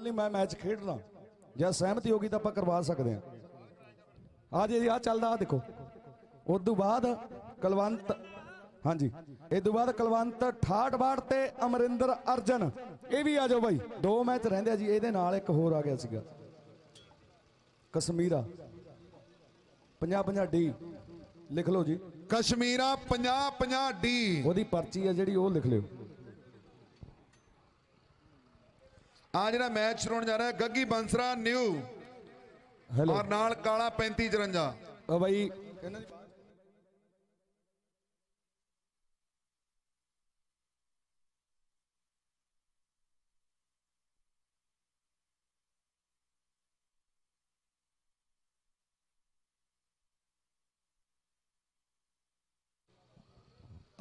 ਗੱਲ ਨਹੀਂ ਮੈਂ ਮੈਚ ਖੇਡਣਾ ਜੇ ਸਹਿਮਤੀ ਹੋਗੀ ਤਾਂ ਆਪਾਂ ਕਰਵਾ ਸਕਦੇ ਹਾਂ। ਆ ਜੀ ਆ ਚੱਲਦਾ ਆ ਦੇਖੋ। ਉਸ ਤੋਂ ਬਾਅਦ ਕਲਵੰਤ ਹਾਂਜੀ। ਇਸ ਤੋਂ ਬਾਅਦ ਕਲਵੰਤ 68 ਤੇ ਅਮਰਿੰਦਰ ਅਰਜਨ। ਇਹ ਵੀ ਆ ਜਾਓ ਬਾਈ। ਦੋ ਮੈਚ ਰਹਿੰਦੇ ਆ ਜੀ ਇਹਦੇ ਨਾਲ ਇੱਕ ਹੋਰ ਆ ਗਿਆ ਸੀਗਾ। ਕਸ਼ਮੀਰਾ। 50 50 ਡੀ। ਲਿਖ ਲਓ ਜੀ। ਕਸ਼ਮੀਰਾ 50 50 ਡੀ। ਉਹਦੀ ਪਰਚੀ ਆ ਜਿਹੜੀ ਉਹ ਲਿਖ ਲਿਓ। ਆ ਜਿਹੜਾ ਮੈਚ ਸ਼ੁਰੂ ਹੋਣ ਜਾ ਰਿਹਾ ਗੱਗੀ ਬੰਸਰਾ ਨਿਊ। ਹੈਲੋ ਔਰ ਨਾਲ ਕਾਲਾ 35 54 ਉਹ ਬਾਈ।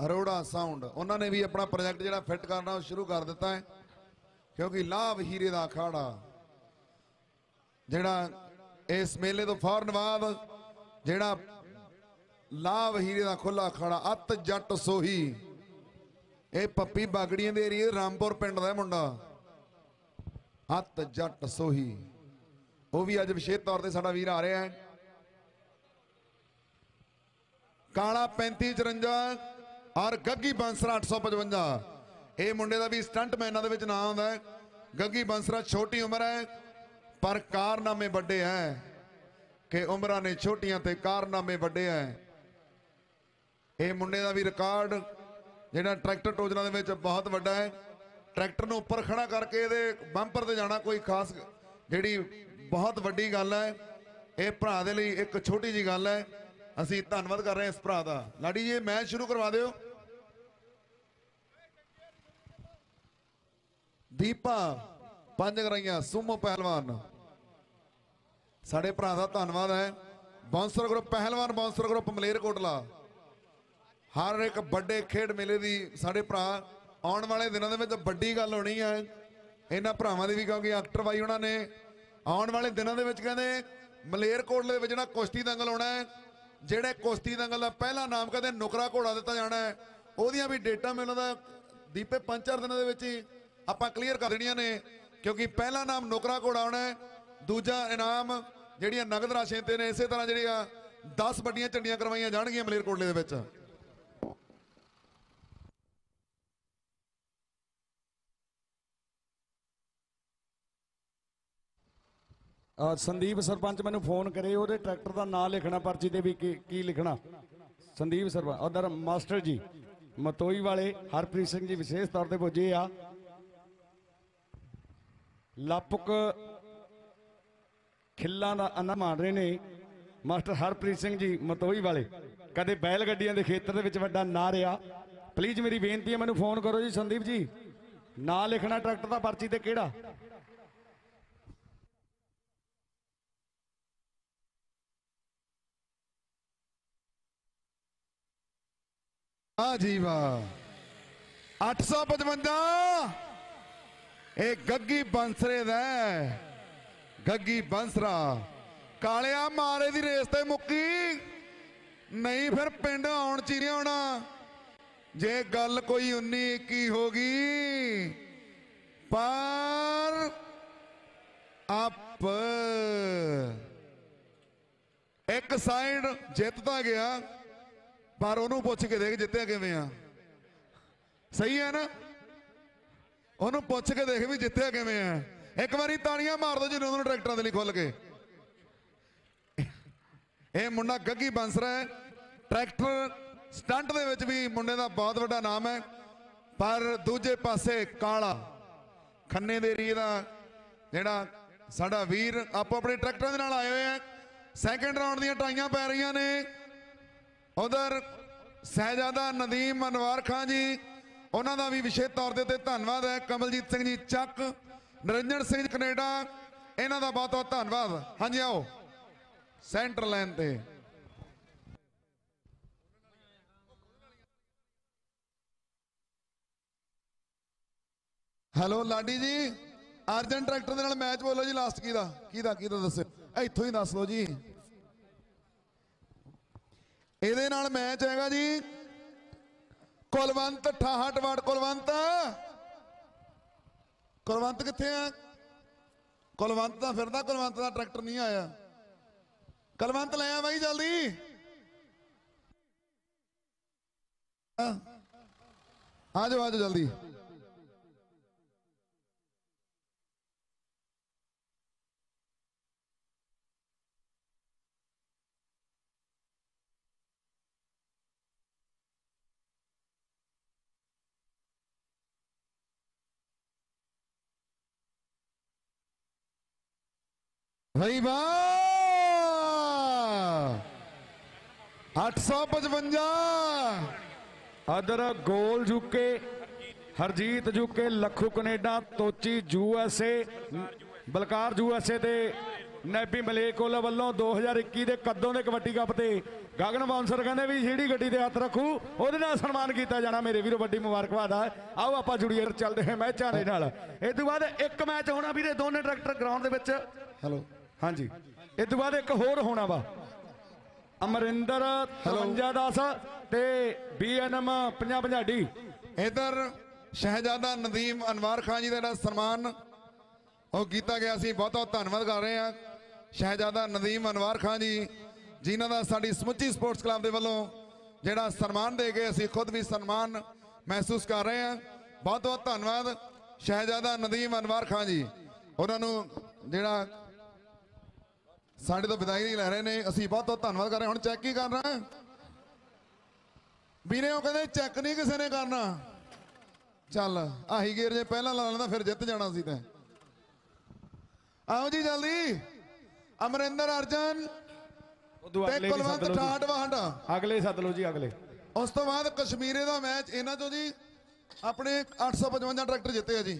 ਅਰੋੜਾ ਸਾਊਂਡ ਉਹਨਾਂ ਨੇ ਵੀ ਆਪਣਾ ਪ੍ਰੋਜੈਕਟ ਜਿਹੜਾ ਫਿੱਟ ਕਰਨਾ ਉਹ ਸ਼ੁਰੂ ਕਰ ਦਿੱਤਾ ਹੈ। ਕਿਉਂਕਿ ਲਾਭ ਹੀਰੇ ਦਾ ਅਖਾੜਾ। ਜਿਹੜਾ ਇਸ ਮੇਲੇ ਤੋਂ ਫੌਰਨ ਬਾਅਦ ਜਿਹੜਾ ਲਾਭ ਹੀਰੇ ਦਾ ਖੁੱਲਾ ਅਖਾੜਾ, ਅੱਤ ਜੱਟ ਸੋਹੀ। ਇਹ ਪੱਪੀ ਬਾਗੜੀਆਂ ਦੇ ਏਰੀਏ, ਰਾਮਪੁਰ ਪਿੰਡ ਦਾ ਮੁੰਡਾ। ਅੱਤ ਜੱਟ ਸੋਹੀ। ਉਹ ਵੀ ਅੱਜ ਵਿਸ਼ੇਸ਼ ਤੌਰ ਤੇ ਸਾਡਾ ਵੀਰ ਆ ਰਿਹਾ ਹੈ। ਕਾਲਾ 35 54 ਔਰ ਗੱਗੀ ਬੰਸਰਾ 855 ਇਹ ਮੁੰਡੇ ਦਾ ਵੀ ਸਟੰਟ ਮੈਨਾਂ ਦੇ ਵਿੱਚ ਨਾਂ ਆਉਂਦਾ ਹੈ। ਗੱਗੀ ਬੰਸਰਾ ਛੋਟੀ ਉਮਰ ਹੈ, ਪਰ ਕਾਰਨਾਮੇ ਵੱਡੇ ਹੈ ਕਿ ਉਮਰਾਂ ਨੇ ਛੋਟੀਆਂ ਤੇ ਕਾਰਨਾਮੇ ਵੱਡੇ ਹੈ। ਇਹ ਮੁੰਡੇ ਦਾ ਵੀ ਰਿਕਾਰਡ ਜਿਹੜਾ ਟਰੈਕਟਰ ਟੋਜਨਾ ਦੇ ਵਿੱਚ ਬਹੁਤ ਵੱਡਾ ਹੈ। ਟਰੈਕਟਰ ਨੂੰ ਉੱਪਰ ਖੜਾ ਕਰਕੇ ਇਹਦੇ ਬੰਪਰ ਤੇ ਜਾਣਾ ਕੋਈ ਖਾਸ ਜਿਹੜੀ ਬਹੁਤ ਵੱਡੀ ਗੱਲ ਹੈ। ਇਹ ਭਰਾ ਦੇ ਲਈ ਇੱਕ ਛੋਟੀ ਜੀ ਗੱਲ ਹੈ। ਅਸੀਂ ਧੰਨਵਾਦ ਕਰ ਰਹੇ ਹਾਂ ਇਸ ਭਰਾ ਦਾ। ਲਾਡੀ ਜੀ, ਇਹ ਮੈਚ ਸ਼ੁਰੂ ਕਰਵਾ ਦਿਓ। ਦੀਪਾ, ਪੰਜ ਗਰਾਈਆਂ ਸੁਮੋ ਪਹਿਲਵਾਨ। ਸਾਡੇ ਭਰਾ ਦਾ ਧੰਨਵਾਦ ਹੈ। ਬਾਂਸਰ ਗਰੁੱਪ, ਪਹਿਲਵਾਨ ਬਾਂਸਰ ਗਰੁੱਪ ਮਲੇਰਕੋਟਲਾ ਹਰ ਇੱਕ ਵੱਡੇ ਖੇਡ ਮੇਲੇ ਦੀ ਸਾਡੇ ਭਰਾ ਆਉਣ ਵਾਲੇ ਦਿਨਾਂ ਦੇ ਵਿੱਚ ਵੱਡੀ ਗੱਲ ਹੋਣੀ ਹੈ। ਇਹਨਾਂ ਭਰਾਵਾਂ ਦੀ ਵੀ, ਕਿਉਂਕਿ ਐਕਟਰ ਬਾਈ ਉਹਨਾਂ ਨੇ ਆਉਣ ਵਾਲੇ ਦਿਨਾਂ ਦੇ ਵਿੱਚ ਕਹਿੰਦੇ ਮਲੇਰਕੋਟਲੇ ਦੇ ਵਿੱਚ ਜਿਹੜਾ ਕੁਸ਼ਤੀ ਦੰਗਲ ਹੋਣਾ ਹੈ, ਜਿਹੜੇ ਕੁਸ਼ਤੀ ਦੰਗਲ ਦਾ ਪਹਿਲਾ ਨਾਮ ਕਹਿੰਦੇ ਨੁਕਰਾ ਘੋੜਾ ਦਿੱਤਾ ਜਾਣਾ ਹੈ। ਉਹਦੀਆਂ ਵੀ ਡੇਟਾ ਮੈਂ ਉਹਨਾਂ ਦਾ ਦੀਪੇ, ਪੰਜ ਚਾਰ ਦਿਨਾਂ ਦੇ ਵਿੱਚ ਹੀ ਆਪਾਂ ਕਲੀਅਰ ਕਰ ਦੇਣੀਆਂ ਨੇ, ਕਿਉਂਕਿ ਪਹਿਲਾ ਨਾਮ ਨੁਕਰਾ ਘੋੜਾ ਹੋਣਾ ਹੈ, ਦੂਜਾ ਇਨਾਮ ਜਿਹੜੀਆਂ ਨਗਦ ਰਾਸ਼ੀਆਂ ਤੇ ਨੇ, ਇਸੇ ਤਰ੍ਹਾਂ ਜਿਹੜੀਆਂ 10 ਵੱਡੀਆਂ ਝੰਡੀਆਂ ਕਰਵਾਈਆਂ ਜਾਣਗੀਆਂ ਮਲੇਰਕੋਟਲੇ ਦੇ ਵਿੱਚ। ਸੰਦੀਪ ਸਰਪੰਚ ਮੈਨੂੰ ਫੋਨ ਕਰੇ, ਉਹਦੇ ਟਰੈਕਟਰ ਦਾ ਨਾਮ ਲਿਖਣਾ, ਪਰਚੀ ਤੇ ਵੀ ਕੀ ਕੀ ਲਿਖਣਾ। ਸੰਦੀਪ ਸਰਪੰਚ, ਉਧਰ ਮਾਸਟਰ ਜੀ, ਮਤੋਈ ਵਾਲੇ ਹਰਪ੍ਰੀਤ ਸਿੰਘ ਜੀ ਵਿਸ਼ੇਸ਼ ਤੌਰ ਤੇ ਪੁੱਜੇ ਆ। ਲਾਪੁਕ ਖਿੱਲਾਂ ਦਾ ਆਨੰਦ ਮਾਣ ਰਹੇ ਨੇ ਮਾਸਟਰ ਹਰਪ੍ਰੀਤ ਸਿੰਘ ਜੀ ਮਤੋਈ ਵਾਲੇ। ਕਦੇ ਬੈਲ ਗੱਡੀਆਂ ਦੇ ਖੇਤਰ ਦੇ ਵਿੱਚ ਵੱਡਾ ਨਾਂ ਰਿਹਾ। ਪਲੀਜ਼ ਮੇਰੀ ਬੇਨਤੀ ਹੈ, ਮੈਨੂੰ ਫੋਨ ਕਰੋ ਜੀ ਸੰਦੀਪ ਜੀ। ਨਾਂ ਲਿਖਣਾ, ਟਰੈਕਟਰ ਦਾ ਪਰਚੀ ਤੇ ਕਿਹੜਾ? ਆ ਜੀ ਵਾਹ। 855 ਇਹ ਗੱਗੀ ਬੰਸਰੇ ਦਾ ਗੱਗੀ ਬੰਸਰਾ। ਕਾਲਿਆ ਮਾਰੇ ਦੀ ਰੇਸ ਤੇ ਮੁੱਕੀ। ਨਹੀਂ ਫਿਰ ਪਿੰਡ ਆਉਣ ਚ ਹੀ ਨਹੀਂ ਆਉਣਾ। ਜੇ ਗੱਲ ਕੋਈ 19 21 ਹੋ ਗਈ, ਪਰ ਅਪ ਇੱਕ ਸਾਈਡ ਜਿੱਤਦਾ ਗਿਆ, ਪਰ ਉਹਨੂੰ ਪੁੱਛ ਕੇ ਦੇਖ ਜਿੱਤਿਆ ਕਿਵੇਂ ਆ। ਸਹੀ ਹੈ ਨਾ? ਉਹਨੂੰ ਪੁੱਛ ਕੇ ਦੇਖ ਵੀ ਜਿੱਤਿਆ ਕਿਵੇਂ ਆ। ਇੱਕ ਵਾਰੀ ਤਾੜੀਆਂ ਮਾਰ ਦਿਓ ਜੀ ਉਹਨੂੰ ਟਰੈਕਟਰਾਂ ਦੇ ਲਈ ਖੁੱਲ ਕੇ। ਇਹ ਮੁੰਡਾ ਗੱਗੀ ਬੰਸਰਾ ਹੈ। ਟਰੈਕਟਰ ਸਟੰਟ ਦੇ ਵਿੱਚ ਵੀ ਮੁੰਡੇ ਦਾ ਬਹੁਤ ਵੱਡਾ ਨਾਮ ਹੈ, ਪਰ ਦੂਜੇ ਪਾਸੇ ਕਾਲਾ ਖੰਨੇ ਦੇ ਏਰੀਏ ਦਾ ਜਿਹੜਾ ਸਾਡਾ ਵੀਰ ਆਪੋ ਆਪਣੇ ਟਰੈਕਟਰਾਂ ਦੇ ਨਾਲ ਆਏ ਹੋਏ ਆ। ਸੈਕੰਡ ਰਾਉਂਡ ਦੀਆਂ ਟਾਈਆਂ ਪੈ ਰਹੀਆਂ ਨੇ। ਉਧਰ ਸਹਿਜਾਦਾ ਨਦੀਮ ਅਨਵਾਰ ਖਾਨ ਜੀ ਉਹਨਾਂ ਦਾ ਵੀ ਵਿਸ਼ੇਸ਼ ਤੌਰ ਦੇ ਉੱਤੇ ਧੰਨਵਾਦ ਹੈ। ਕਮਲਜੀਤ ਸਿੰਘ ਜੀ ਚੱਕ, ਨਰਿੰਜਨ ਸਿੰਘ ਜੀ ਕੈਨੇਡਾ, ਇਹਨਾਂ ਦਾ ਬਹੁਤ ਬਹੁਤ ਧੰਨਵਾਦ। ਹਾਂਜੀ, ਆਓ। ਸੈਂਟਰ ਲਾਈਨ ਤੇ। ਹੈਲੋ, ਲਾਡੀ ਜੀ, ਅਰਜਨ ਟਰੈਕਟਰ ਦੇ ਨਾਲ ਮੈਚ ਬੋਲੋ ਜੀ ਲਾਸਟ ਕੀ ਦਾ ਕੀ ਦਾ ਕੀ ਦਾ ਦੱਸੋ? ਇੱਥੋਂ ਹੀ ਦੱਸ ਲਓ ਜੀ। ਇਹਦੇ ਨਾਲ ਮੈਚ ਹੈਗਾ ਜੀ ਕੁਲਵੰਤ 68 ਵਾਟ ਕੁਲਵੰਤ। ਕੁਲਵੰਤ ਕਿੱਥੇ ਆ? ਕੁਲਵੰਤ ਦਾ ਫਿਰਦਾ, ਕੁਲਵੰਤ ਦਾ ਟਰੈਕਟਰ ਨਹੀਂ ਆਇਆ। ਕੁਲਵੰਤ ਲੈ ਆ ਬਾਈ ਜਲਦੀ। ਆ ਜਾਓ ਆ ਜਾਓ ਜਲਦੀ। ਭਾਈ ਵਾਹ 855 ਅਦਰ ਗੋਲ ਜੁਕੇ, Harjeet ਜੁਕੇ, Lakhu Canada, Tochi USA Balkar USA ਤੇ ਨੈਬੀ ਮਲੇਕੋਲਾ ਵੱਲੋਂ 2021 ਦੇ ਕੱਦੋਂ ਦੇ ਕਬੱਡੀ ਕੱਪ ਤੇ ਗਗਨ ਬਾਂਸਰ ਕਹਿੰਦੇ ਵੀ ਜਿਹੜੀ ਗੱਡੀ ਤੇ ਹੱਥ ਰੱਖੂ, ਉਹਦੇ ਨਾਲ ਸਨਮਾਨ ਕੀਤਾ ਜਾਣਾ। ਮੇਰੇ ਵੀਰੋ, ਵੱਡੀ ਮੁਬਾਰਕਬਾਦ ਆ। ਆਓ ਆਪਾਂ ਜੁੜੀਏ ਚੱਲਦੇ ਹਾਂ ਮੈਚਾਂ ਦੇ ਨਾਲ। ਇਸ ਤੋਂ ਬਾਅਦ ਇੱਕ ਮੈਚ ਹੋਣਾ ਵੀਰੇ, ਦੋਨੇ ਟਰੈਕਟਰ ਗਰਾਊਂਡ ਦੇ ਵਿੱਚ। ਹੈਲੋ। ਹਾਂਜੀ। ਇਸ ਤੋਂ ਬਾਅਦ ਇੱਕ ਹੋਰ ਹੋਣਾ ਵਾ। ਅਮਰਿੰਦਰ 53 ਦਸ ਤੇ ਬੀਐਨਐਮ 50 ਪੰਜਾਡੀ ਇਧਰ ਸ਼ਹਿਜ਼ਾਦਾ ਨਦੀਮ ਅਨਵਾਰ ਖਾਨ ਜੀ ਦਾ ਜਿਹੜਾ ਸਨਮਾਨ ਉਹ ਕੀਤਾ ਗਿਆ ਸੀ। ਬਹੁਤ ਬਹੁਤ ਧੰਨਵਾਦ ਕਰ ਰਹੇ ਹਾਂ ਸ਼ਹਿਜ਼ਾਦਾ ਨਦੀਮ ਅਨਵਾਰ ਖਾਨ ਜੀ ਜਿਨ੍ਹਾਂ ਦਾ ਸਾਡੀ ਸਮੁੱਚੀ ਸਪੋਰਟਸ ਕਲੱਬ ਦੇ ਵੱਲੋਂ ਜਿਹੜਾ ਸਨਮਾਨ ਦੇ ਗਏ ਅਸੀਂ ਖੁਦ ਵੀ ਸਨਮਾਨ ਮਹਿਸੂਸ ਕਰ ਰਹੇ ਹਾਂ। ਬਹੁਤ ਬਹੁਤ ਧੰਨਵਾਦ ਸ਼ਹਿਜ਼ਾਦਾ ਨਦੀਮ ਅਨਵਾਰ ਖਾਨ ਜੀ। ਉਹਨਾਂ ਨੂੰ ਜਿਹੜਾ ਸਾਡੇ ਤੋਂ ਵਿਦਾਈ ਨਹੀਂ ਲੈ ਰਹੇ ਨੇ ਅਸੀਂ ਬਹੁਤ ਬਹੁਤ ਧੰਨਵਾਦ ਕਰ ਰਹੇ। ਹੁਣ ਚੈੱਕ ਹੀ? ਕਰਨਾ ਵੀਰੇ ਉਹ ਕਹਿੰਦੇ ਚੈੱਕ ਨਹੀਂ ਕਿਸੇ ਨੇ ਕਰਨਾ। ਚੱਲ ਆਹੀ ਗੇਰ ਜੇ ਪਹਿਲਾਂ ਲਾ ਲੈਂਦਾ ਫਿਰ ਜਿੱਤ ਜਾਣਾ ਸੀ ਤੈਂ। ਆਓ ਜੀ ਜਲਦੀ। ਅਮਰਿੰਦਰ ਅਰਜਨ ਤੇ ਕੁਲਵੰਤ ਠਾਠ ਅਗਲੇ ਸੱਦ ਲਓ ਜੀ ਅਗਲੇ। ਉਸ ਤੋਂ ਬਾਅਦ ਕਸ਼ਮੀਰੇ ਦਾ ਮੈਚ ਇਹਨਾਂ ਚੋਂ ਜੀ ਆਪਣੇ 855 ਟਰੈਕਟਰ ਜਿੱਤੇ ਆ ਜੀ।